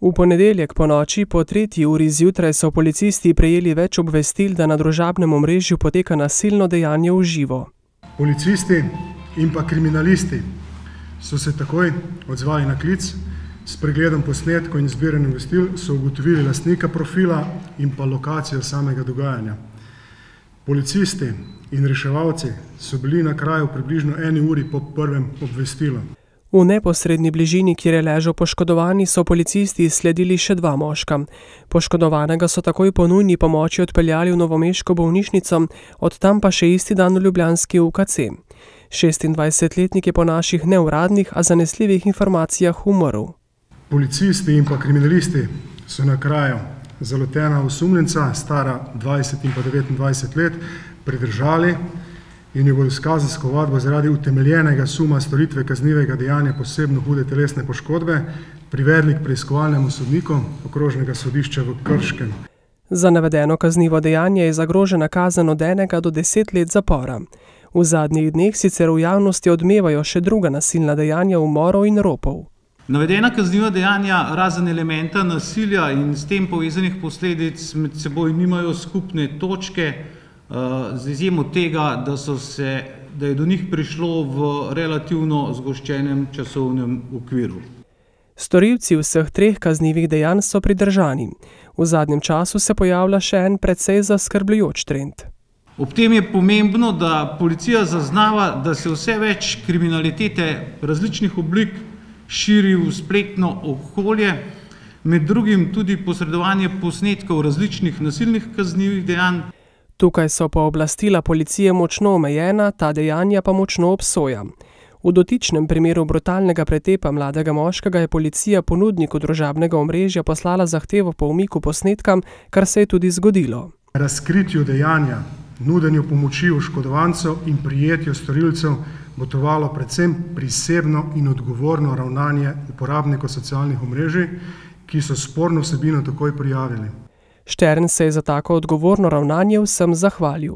V ponedeljek po noči po tretji uri zjutraj so policisti prejeli več obvestil, da na družabnem omrežju poteka nasilno dejanje v živo. Policisti in pa kriminalisti so se takoj odzvali na klic, s pregledom posnetkov in zbiranjem obvestil so ugotovili lastnika profila in pa lokacijo samega dogajanja. Policisti in reševalci so bili na kraju približno eni uri po prvem obvestilu. V neposredni bližini, kjer je ležal poškodovani, so policisti sledili še dva moška. Poškodovanega so takoj po nujni pomoči odpeljali v novomeško bolnišnico, od tam pa še isti dan v Ljubljanski UKC. 26-letnik je po naših neuradnih, a zanesljivih informacijah umrl. Policisti in pa kriminalisti so na kraju zalotena osumljenca, stara 20 in pa 29 let, pridržali in jo bodo s kazensko ovadbo zaradi utemeljenega suma storitve kaznivega dejanja posebno hude telesne poškodbe privedli k preiskovalnemu sodniku okrožnega sodišča v Krškem. Za navedeno kaznivo dejanje je zagrožena kazen od enega do deset let zapora. V zadnjih dneh sicer v javnosti odmevajo še druga nasilna dejanja umorov in ropov. Navedena kazniva dejanja, razen elementa nasilja in s tem povezanih posledic, med seboj nimajo skupne točke, z izjemo tega, da, so se, da je do njih prišlo v relativno zgoščenem časovnem okviru. Storilci vseh treh kaznivih dejanj so pridržani. V zadnjem času se pojavlja še en precej zaskrbljujoč trend. Ob tem je pomembno, da policija zaznava, da se vse več kriminalitete različnih oblik širi v spletno okolje, med drugim tudi posredovanje posnetkov različnih nasilnih kaznivih dejanj. Tukaj so pooblastila policije močno omejena, ta dejanja pa močno obsoja. V dotičnem primeru brutalnega pretepa mladega moškega je policija ponudniku družabnega omrežja poslala zahtevo po umiku posnetka, kar se je tudi zgodilo. Razkritju dejanja, nudenju pomoči oškodovancev in prijetju storilcev bo tovalo predvsem prisebno in odgovorno ravnanje uporabnikov socialnih omrežij, ki so sporno vsebino takoj prijavili. Štern se je za tako odgovorno ravnanje vsem zahvalil.